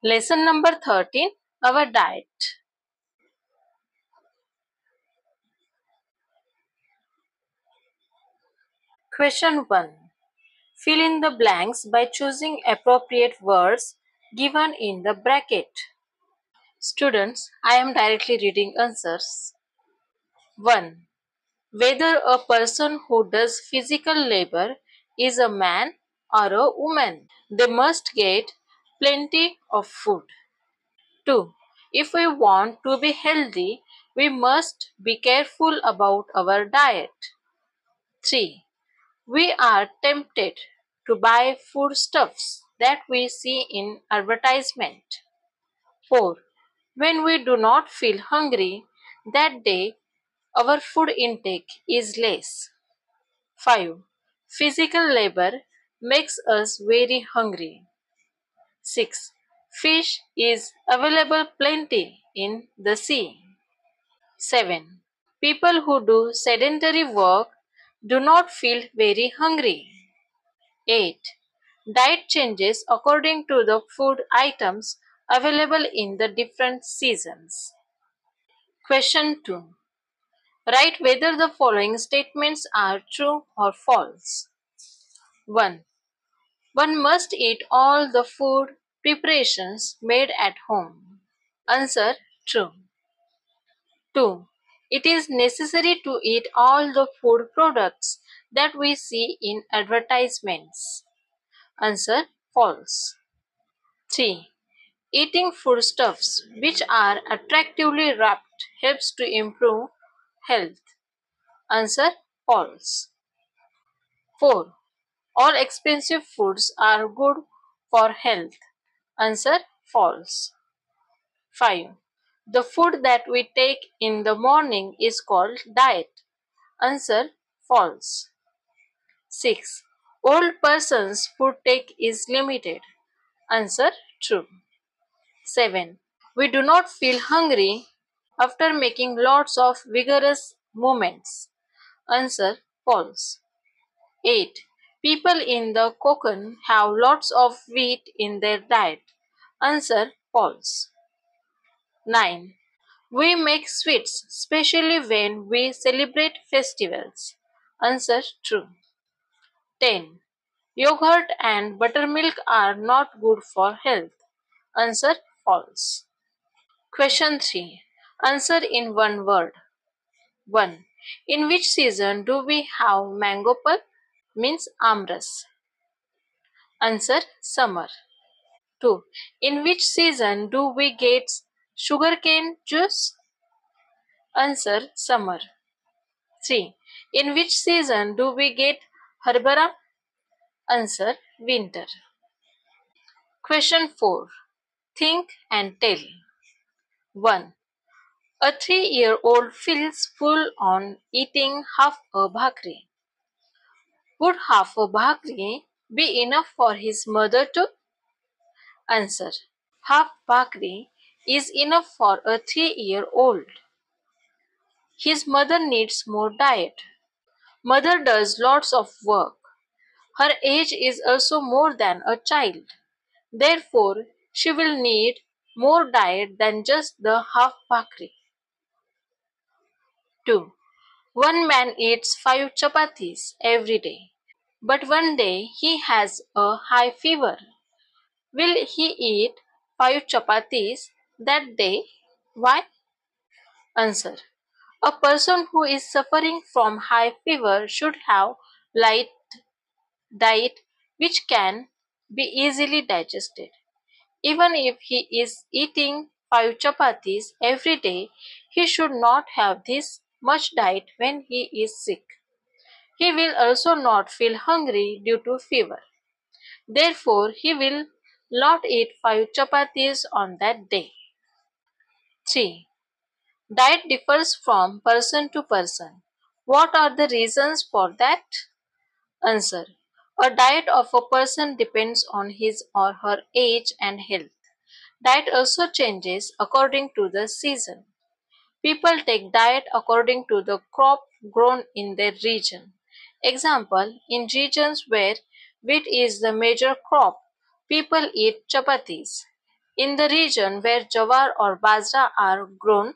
Lesson number 13 Our Diet. Question 1 Fill in the blanks by choosing appropriate words given in the bracket. Students, I am directly reading answers. 1. Whether a person who does physical labor is a man or a woman, they must get plenty of food. 2. If we want to be healthy, we must be careful about our diet. 3. We are tempted to buy foodstuffs that we see in advertisement. 4. When we do not feel hungry that day, our food intake is less. 5. Physical labor makes us very hungry. 6. Fish is available plenty in the sea. 7. People who do sedentary work do not feel very hungry. 8. Diet changes according to the food items available in the different seasons. Question 2. Write whether the following statements are true or false. 1. One must eat all the food preparations made at home. Answer True. 2. It is necessary to eat all the food products that we see in advertisements. Answer False. 3. Eating foodstuffs which are attractively wrapped helps to improve health. Answer False. 4. All expensive foods are good for health. Answer False. 5. The food that we take in the morning is called diet. Answer False. 6. Old person's food take is limited. Answer True. 7. We do not feel hungry after making lots of vigorous movements. Answer False. 8. People in the Konkan have lots of wheat in their diet. Answer False. 9. We make sweets especially when we celebrate festivals. Answer True. 10. Yogurt and buttermilk are not good for health. Answer False. Question 3. Answer in one word. 1. In which season do we have mango pulp? Means amras. Answer Summer. 2. In which season do we get sugarcane juice? Answer Summer. 3. In which season do we get harbara? Answer Winter. Question 4. Think and tell. 1. A three year old feels full on eating half a bhakri. Would half a bhakri be enough for his mother to? Answer. Half bhakri is enough for a three year old. His mother needs more diet. Mother does lots of work. Her age is also more than a child. Therefore, she will need more diet than just the half bhakri. 2. One man eats 5 chapatis every day, but one day he has a high fever. Will he eat 5 chapatis that day? Why? Answer. A person who is suffering from high fever should have light diet which can be easily digested. Even if he is eating 5 chapatis every day, he should not have this much diet when he is sick. He will also not feel hungry due to fever. Therefore, he will not eat 5 chapatis on that day. 3. Diet differs from person to person. What are the reasons for that? Answer. A diet of a person depends on his or her age and health. Diet also changes according to the season. People take diet according to the crop grown in their region. Example, in regions where wheat is the major crop, people eat chapatis. In the region where jawar or bajra are grown,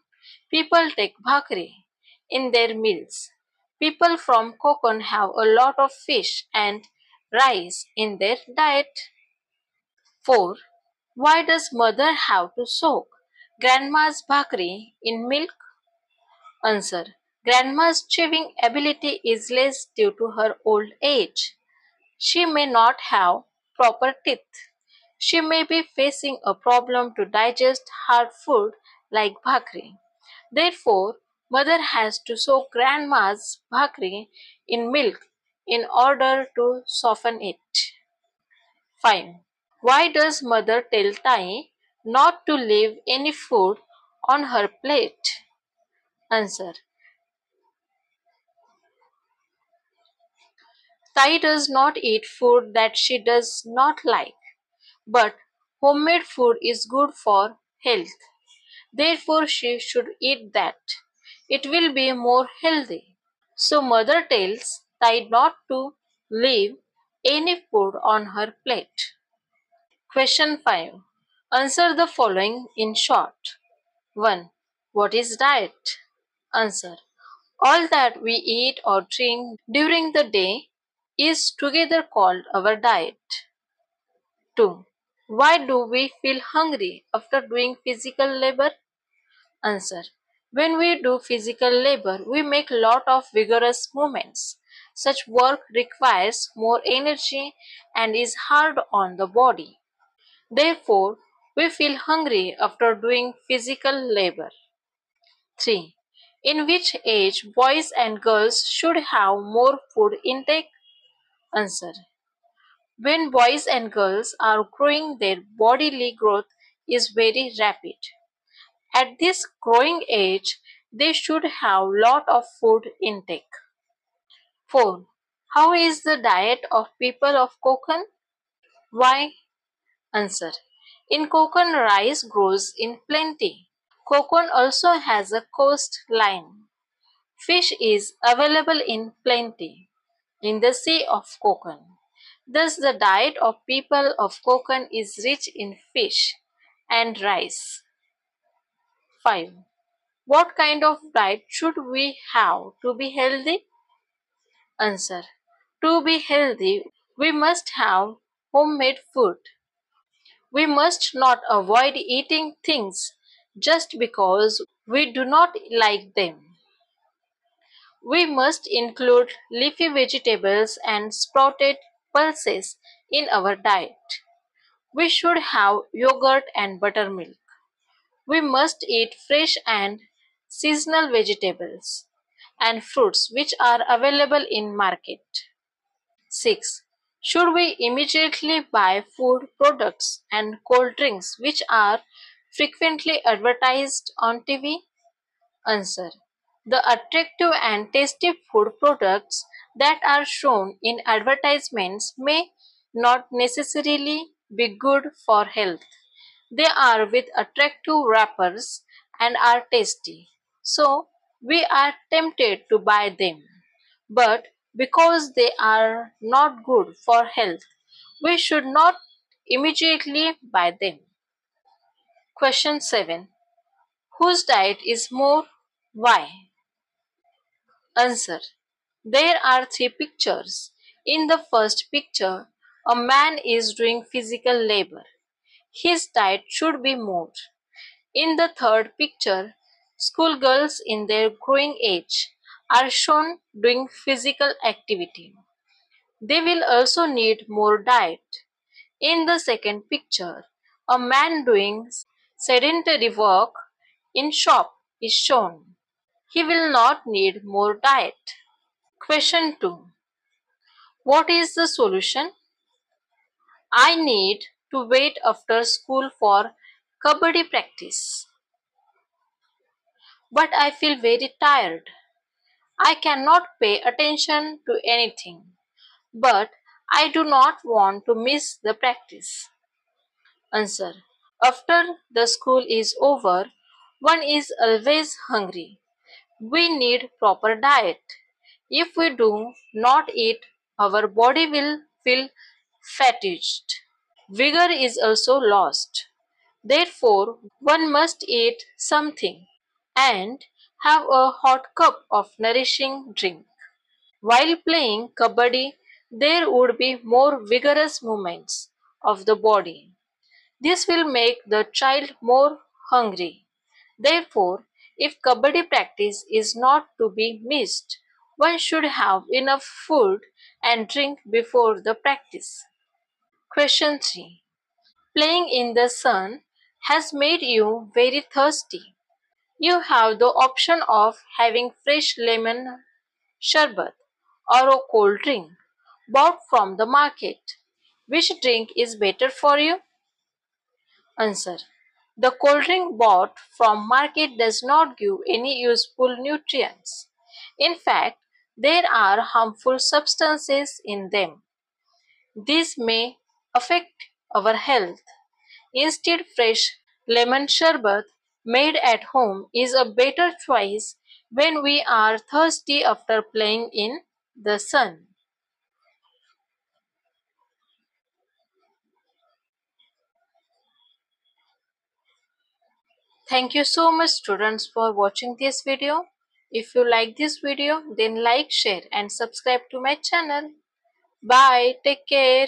people take bhakri in their meals. People from Konkan have a lot of fish and rice in their diet. 4. Why does mother have to soak grandma's bhakri in milk? Answer. Grandma's chewing ability is less due to her old age. She may not have proper teeth. She may be facing a problem to digest hard food like bhakri. Therefore, mother has to soak grandma's bhakri in milk in order to soften it. 5. Why does mother tell Tai not to leave any food on her plate? Answer. Tai does not eat food that she does not like, but homemade food is good for health. Therefore, she should eat that. It will be more healthy. So, mother tells Tai not to leave any food on her plate. Question 5. Answer the following in short. 1. What is diet? Answer. All that we eat or drink during the day is together called our diet. 2. Why do we feel hungry after doing physical labor? Answer. When we do physical labor, we make lot of vigorous movements. Such work requires more energy and is hard on the body. Therefore, we feel hungry after doing physical labor. 3. In which age boys and girls should have more food intake? Answer. When boys and girls are growing, their bodily growth is very rapid. At this growing age, they should have lot of food intake. 4. How is the diet of people of Konkan? Why? Answer. In Konkan, rice grows in plenty. Konkan also has a coastline. Fish is available in plenty in the Sea of Konkan. Thus, the diet of people of Konkan is rich in fish and rice. 5. What kind of diet should we have to be healthy? Answer. To be healthy, we must have homemade food. We must not avoid eating things just because we do not like them. We must include leafy vegetables and sprouted pulses in our diet. We should have yogurt and buttermilk. We must eat fresh and seasonal vegetables and fruits which are available in market. 6. Should we immediately buy food products and cold drinks which are frequently advertised on TV? Answer. The attractive and tasty food products that are shown in advertisements may not necessarily be good for health. They are with attractive wrappers and are tasty. So, we are tempted to buy them. But because they are not good for health, we should not immediately buy them. Question 7. Whose diet is more? Why? Answer. There are three pictures. In the first picture, a man is doing physical labor. His diet should be more. In the third picture, schoolgirls in their growing age are shown doing physical activity. They will also need more diet. In the second picture, a man doing sedentary work in shop is shown. He will not need more diet. Question 2. What is the solution? I need to wait after school for kabaddi practice. But I feel very tired. I cannot pay attention to anything. But I do not want to miss the practice. Answer. After the school is over, one is always hungry. We need proper diet. If we do not eat, our body will feel fatigued. Vigor is also lost. Therefore, one must eat something and have a hot cup of nourishing drink. While playing kabaddi, there would be more vigorous movements of the body. This will make the child more hungry. Therefore, if kabaddi practice is not to be missed, one should have enough food and drink before the practice. Question 3. Playing in the sun has made you very thirsty. You have the option of having fresh lemon sherbet or a cold drink bought from the market. Which drink is better for you? Answer. The cold drink bought from market does not give any useful nutrients. In fact, there are harmful substances in them. These may affect our health. Instead, fresh lemon sherbet made at home is a better choice when we are thirsty after playing in the sun. Thank you so much students for watching this video. If you like this video then like, share and subscribe to my channel. Bye. Take care.